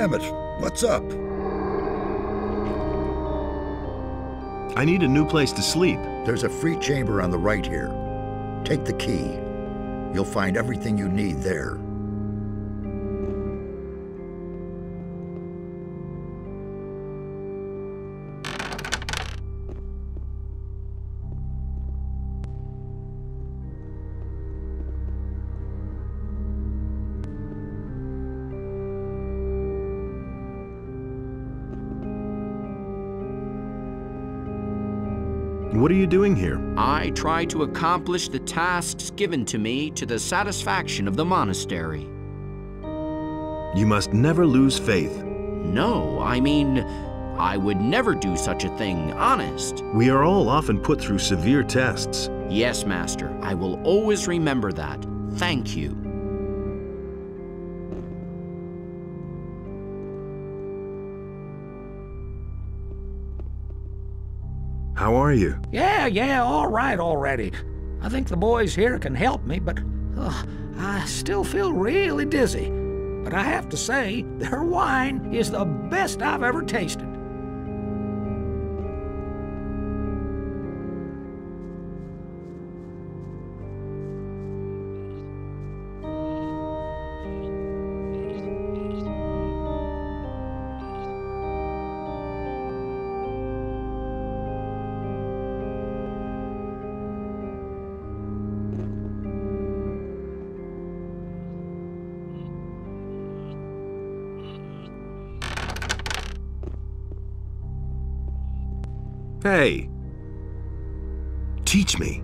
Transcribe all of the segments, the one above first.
Damn it, what's up? I need a new place to sleep. There's a free chamber on the right here. Take the key. You'll find everything you need there. What are you doing here? I try to accomplish the tasks given to me to the satisfaction of the monastery. You must never lose faith. No, I mean, I would never do such a thing, honest. We are all often put through severe tests. Yes, Master, I will always remember that. Thank you. How are you? Yeah, yeah, all right already. I think the boys here can help me, but ugh, I still feel really dizzy. But I have to say, their wine is the best I've ever tasted. Hey! Teach me.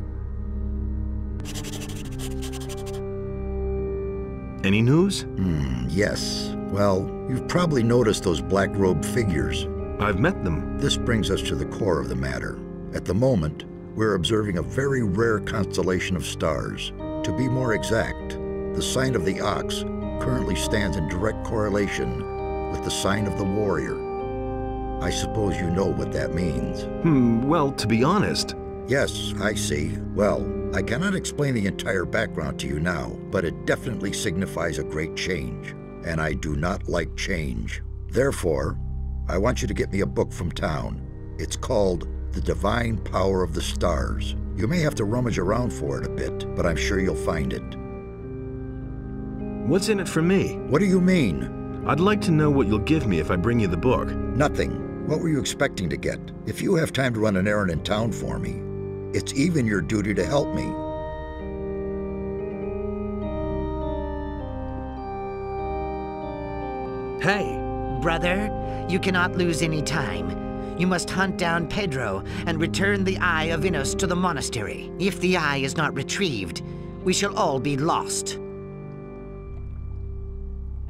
Any news? Hmm, yes. Well, you've probably noticed those black-robed figures. I've met them. This brings us to the core of the matter. At the moment, we're observing a very rare constellation of stars. To be more exact, the sign of the ox currently stands in direct correlation with the sign of the warrior. I suppose you know what that means. Hmm, well, to be honest, Yes, I see. Well, I cannot explain the entire background to you now, but it definitely signifies a great change, and I do not like change. Therefore, I want you to get me a book from town. It's called The Divine Power of the Stars. You may have to rummage around for it a bit, but I'm sure you'll find it. what's in it for me? What do you mean? I'd like to know what you'll give me if I bring you the book. Nothing. What were you expecting to get? If you have time to run an errand in town for me, it's even your duty to help me. Hey! Brother, you cannot lose any time. You must hunt down Pedro and return the Eye of Innos to the monastery. If the eye is not retrieved, we shall all be lost.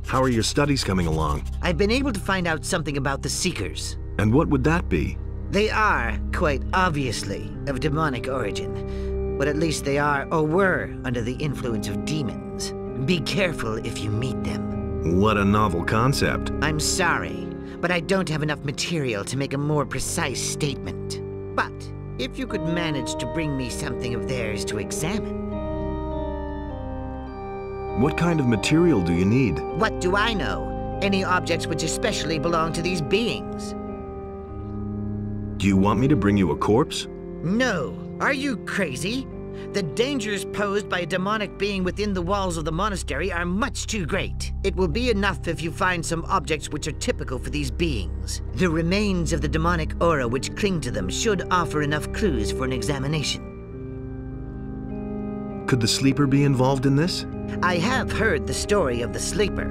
How are your studies coming along? I've been able to find out something about the Seekers. And what would that be? They are, quite obviously, of demonic origin. But at least they are, or were, under the influence of demons. Be careful if you meet them. What a novel concept. I'm sorry, but I don't have enough material to make a more precise statement. But if you could manage to bring me something of theirs to examine, What kind of material do you need? what do I know? Any objects which especially belong to these beings? Do you want me to bring you a corpse? No. Are you crazy? The dangers posed by a demonic being within the walls of the monastery are much too great. It will be enough if you find some objects which are typical for these beings. The remains of the demonic aura which cling to them should offer enough clues for an examination. Could the sleeper be involved in this? I have heard the story of the sleeper,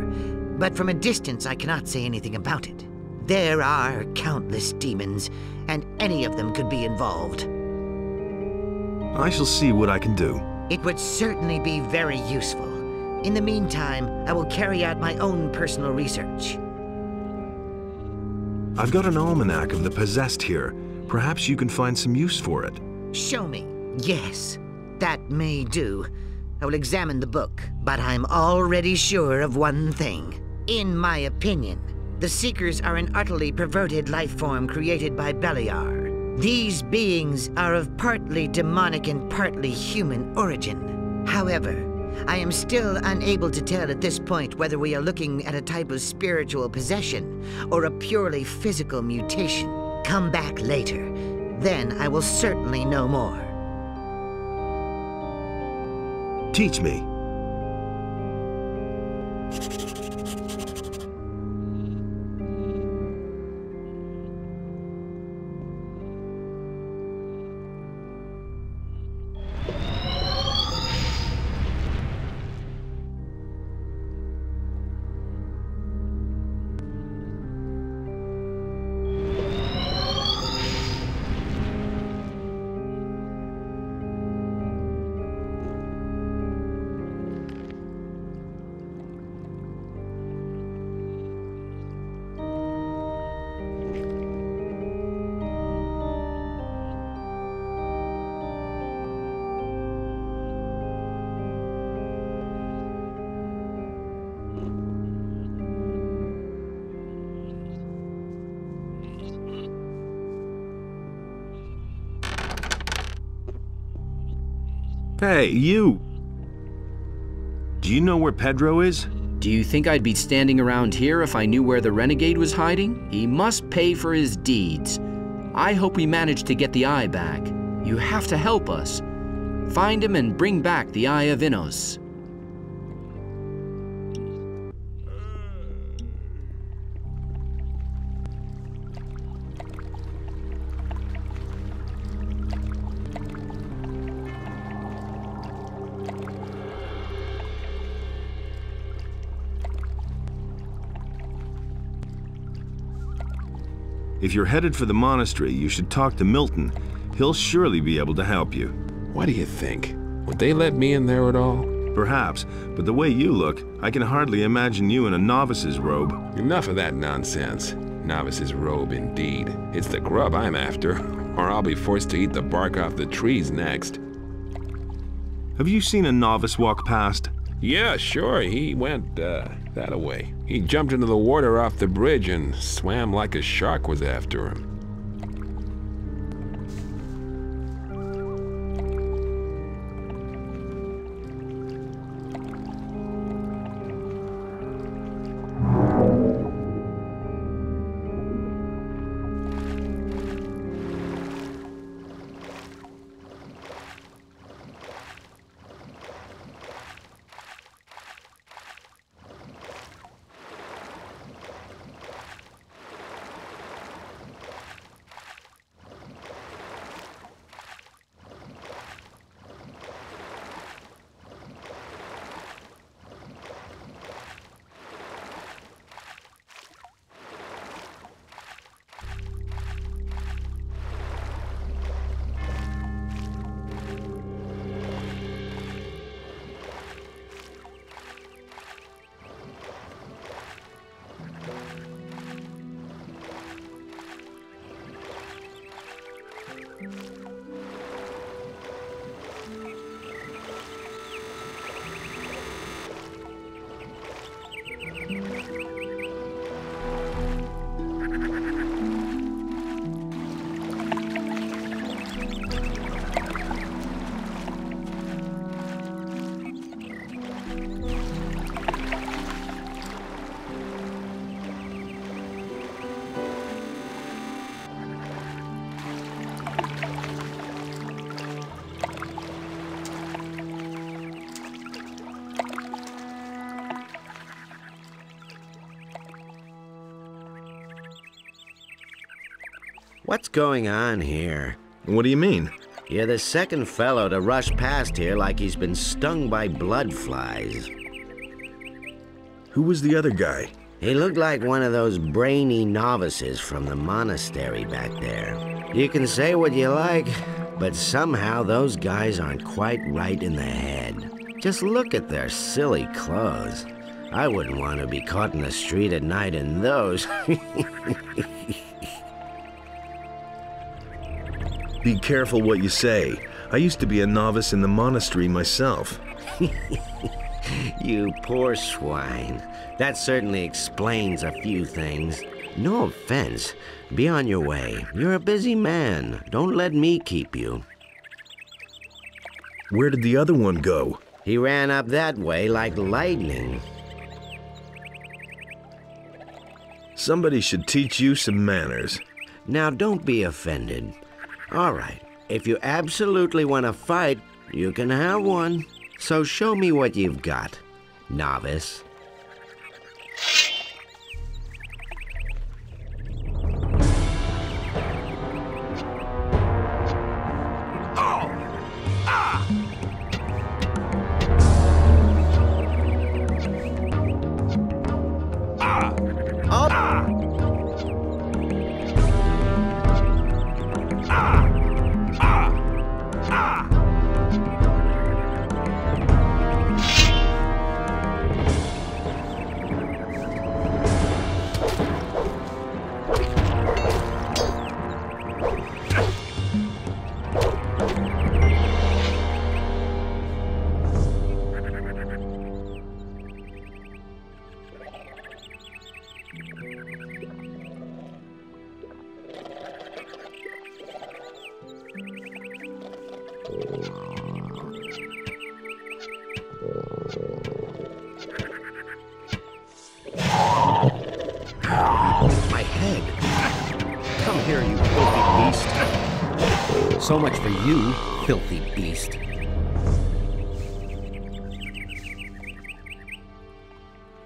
but from a distance I cannot say anything about it. There are countless demons, and any of them could be involved. I shall see what I can do. It would certainly be very useful. In the meantime, I will carry out my own personal research. I've got an almanac of the possessed here. Perhaps you can find some use for it. Show me. Yes, that may do. I will examine the book, but I'm already sure of one thing. In my opinion, the Seekers are an utterly perverted life form created by Beliar. These beings are of partly demonic and partly human origin. However, I am still unable to tell at this point whether we are looking at a type of spiritual possession or a purely physical mutation. Come back later. Then I will certainly know more. Teach me. Hey, you! Do you know where Pedro is? Do you think I'd be standing around here if I knew where the renegade was hiding? He must pay for his deeds. I hope we manage to get the eye back. You have to help us. Find him and bring back the Eye of Innos. If you're headed for the monastery, you should talk to Milten. He'll surely be able to help you. What do you think? Would they let me in there at all? Perhaps, but the way you look, I can hardly imagine you in a novice's robe. Enough of that nonsense. Novice's robe, indeed. It's the grub I'm after, or I'll be forced to eat the bark off the trees next. Have you seen a novice walk past? Yeah, sure, he went, uh, that away. He jumped into the water off the bridge and swam like a shark was after him. What's going on here? What do you mean? You're the second fellow to rush past here like he's been stung by blood flies. Who was the other guy? He looked like one of those brainy novices from the monastery back there. You can say what you like, but somehow those guys aren't quite right in the head. Just look at their silly clothes. I wouldn't want to be caught in the street at night in those. Be careful what you say. I used to be a novice in the monastery myself. you poor swine. That certainly explains a few things. No offense. Be on your way. You're a busy man. Don't let me keep you. Where did the other one go? He ran up that way like lightning. Somebody should teach you some manners. Now, don't be offended. All right, if you absolutely want to fight, you can have one. So show me what you've got, novice.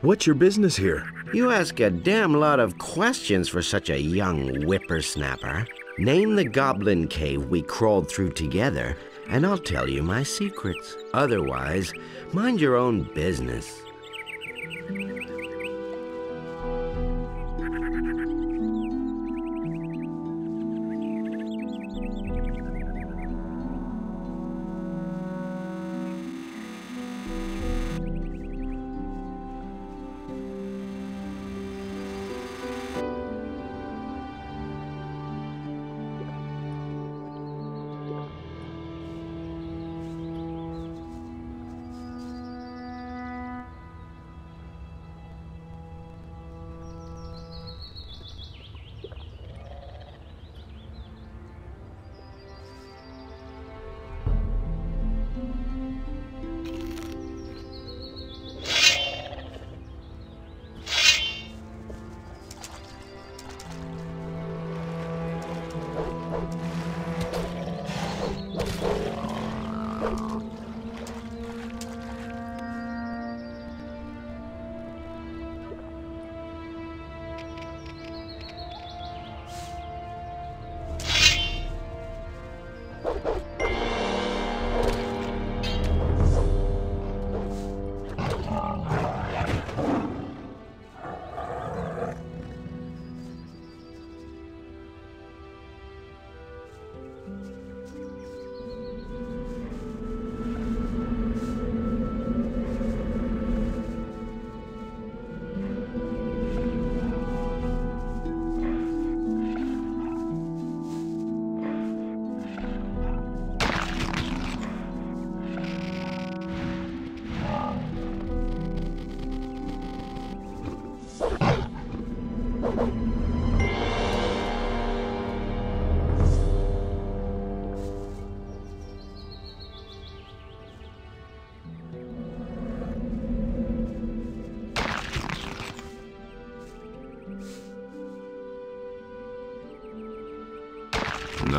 What's your business here? You ask a damn lot of questions for such a young whippersnapper. Name the goblin cave we crawled through together, and I'll tell you my secrets. Otherwise, mind your own business.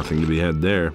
Nothing to be had there.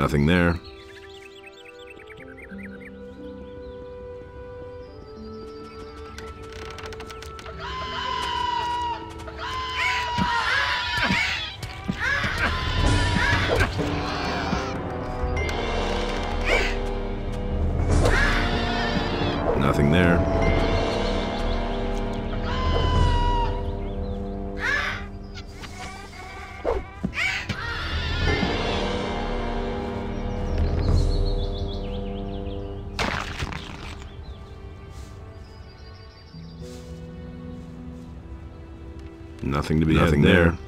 Nothing there. Nothing to be Nothing had there.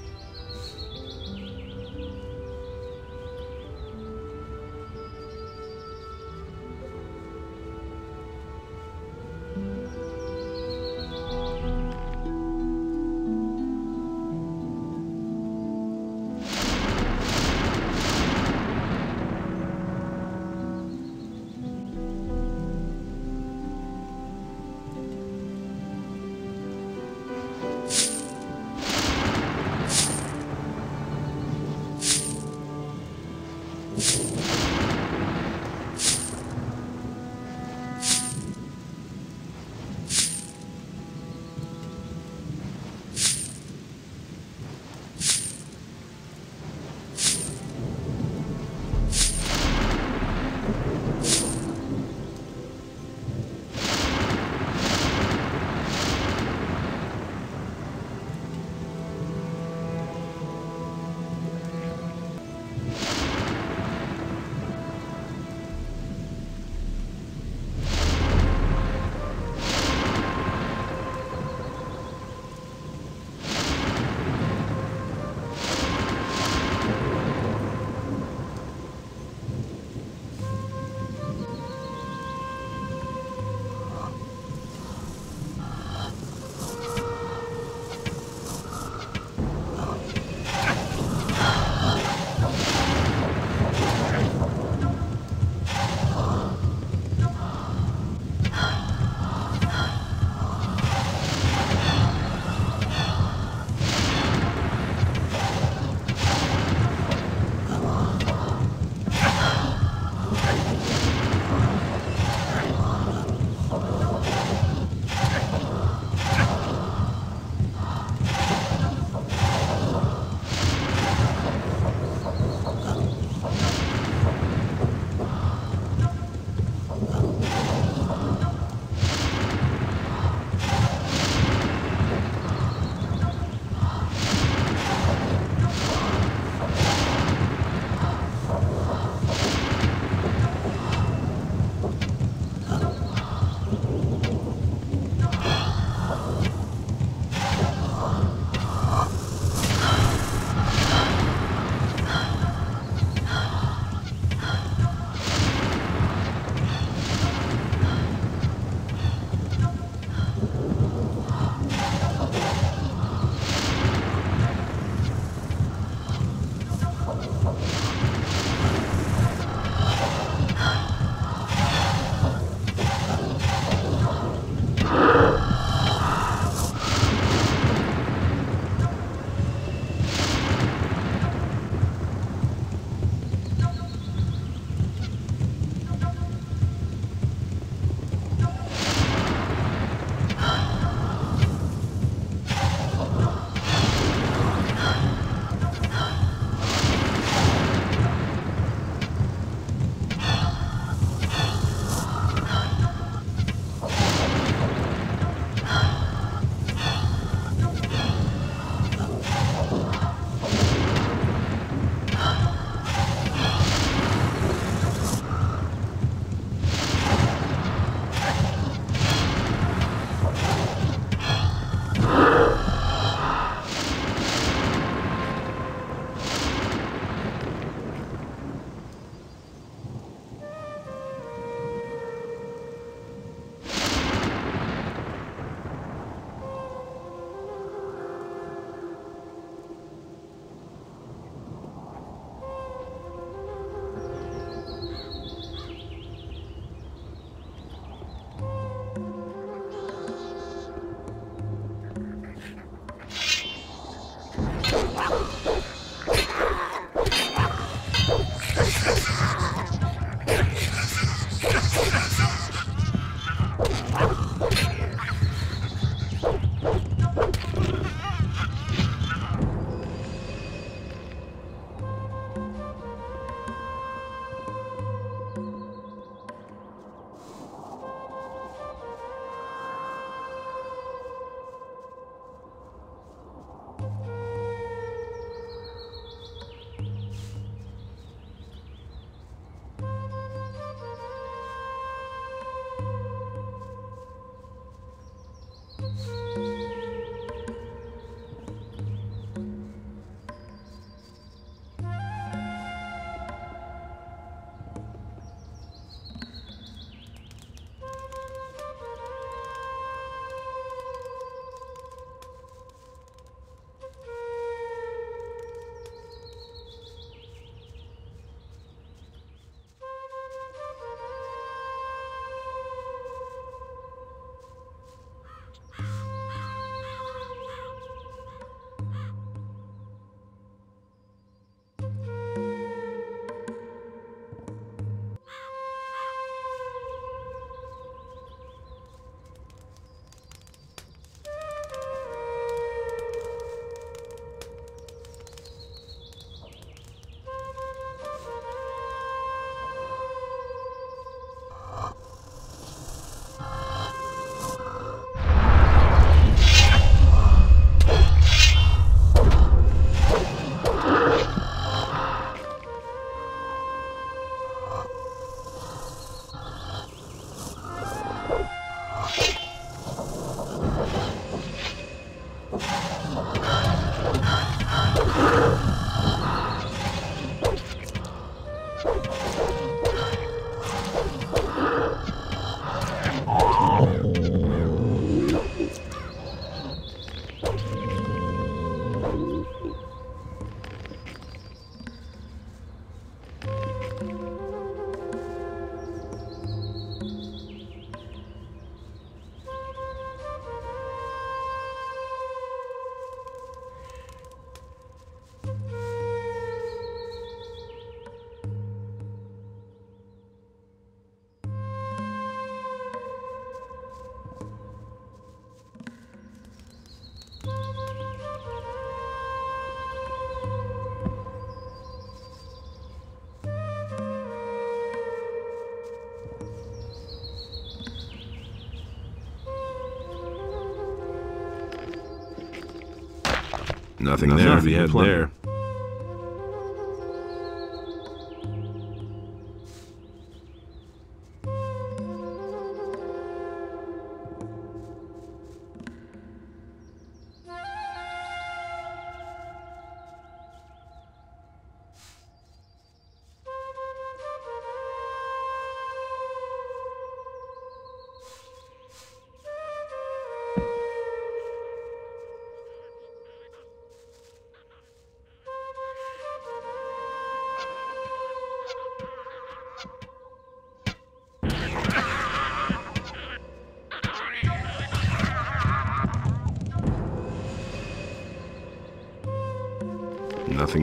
Nothing, Nothing. There to be had there.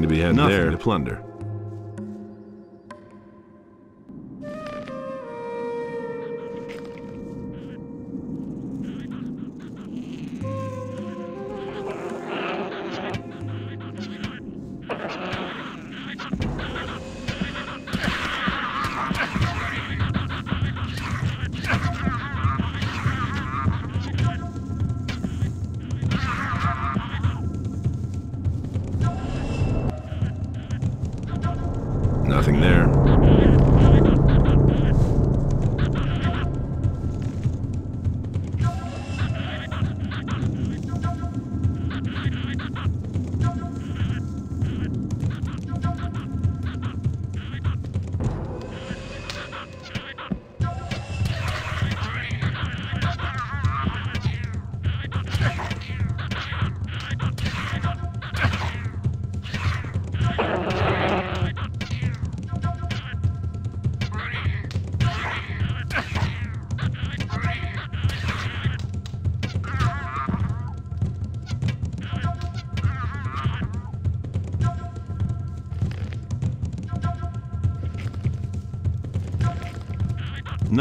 Be had Nothing there. to plunder. Nothing there.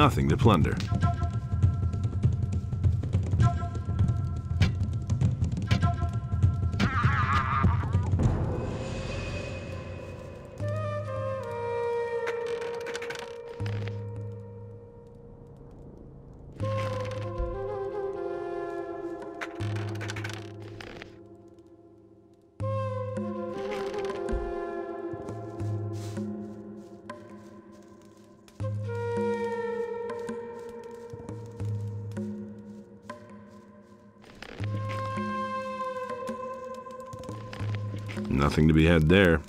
Nothing to plunder. Nothing to be had there.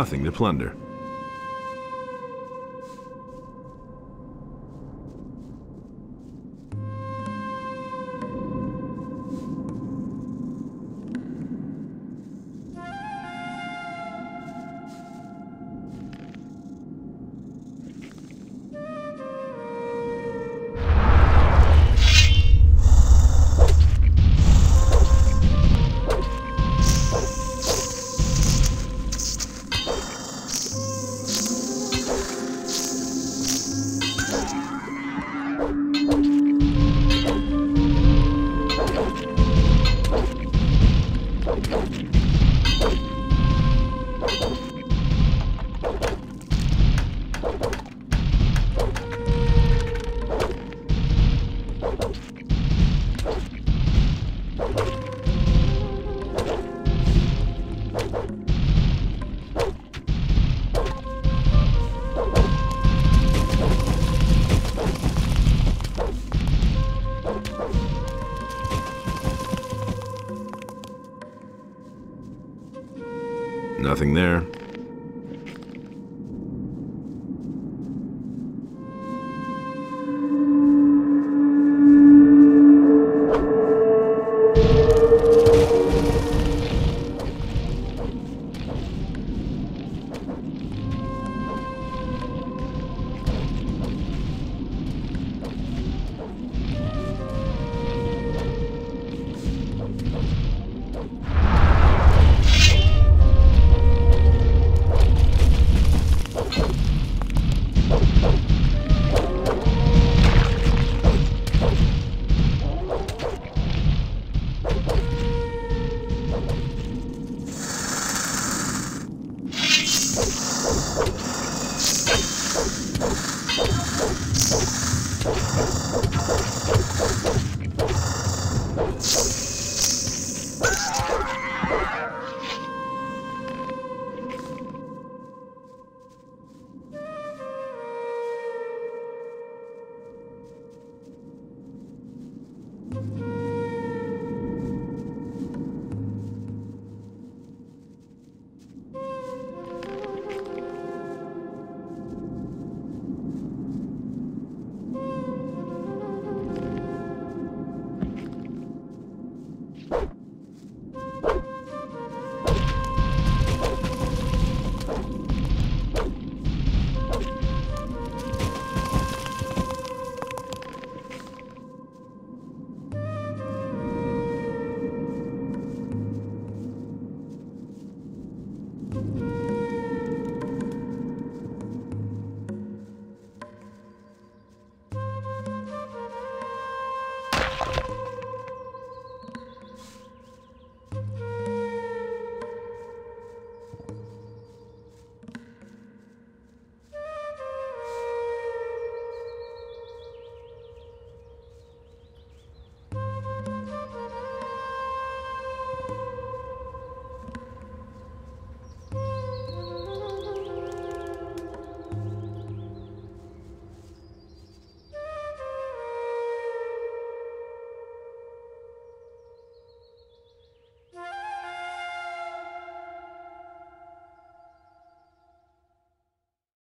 Nothing to plunder. Nothing there.